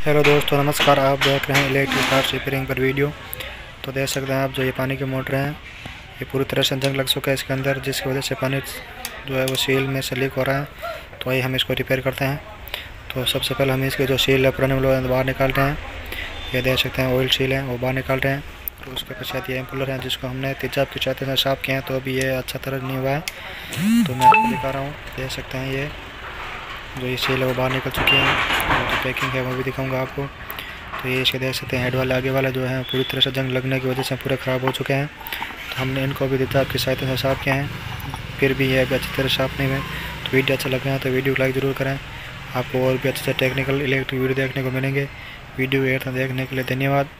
Hello दोस्तों, नमस्कार। आप देख रहे हैं इलेक्ट्रिक कार रिपेयरिंग पर वीडियो। तो देख सकते हैं आप, जो ये पानी की मोटर हैं, ये पूरी तरह से जंग लग चुका है इसके अंदर, जिसकी वजह से पानी जो है वो सील में से लीक हो रहा है। तो आइए हम इसको रिपेयर करते हैं। तो सबसे पहले हम इसके जो सील है, पुराने वाले बाहर निकाल रहे हैं। ये देख सकते हैं ऑयल सील है, वो बाहर निकाल रहे हैं। तो उसके पश्चात ये एम्पुलर है, जिसको हमने तेजाब की चाहते से साफ़ किए हैं तो अभी ये अच्छा तरह नहीं हुआ है। तो मैं आपको दिखा रहा हूँ, देख सकते हैं ये, जो ये सील है, वो बाहर निकल चुकी है। पैकिंग है वो भी दिखाऊँगा आपको। तो ये इसके देख सकते हैं हेड वाला, आगे वाला जो है, पूरी तरह से जंग लगने की वजह से पूरे ख़राब हो चुके हैं। तो हमने इनको भी देता, आपकी सहायता से साफ़ किया है। फिर भी ये अभी अच्छी तरह साफ़ नहीं हुए। तो वीडियो अच्छा लगा है तो वीडियो लाइक ज़रूर करें। आपको और भी अच्छे से टेक्निकल इलेक्ट्रिक वीडियो देखने को मिलेंगे। वीडियो एयर देखने के लिए धन्यवाद।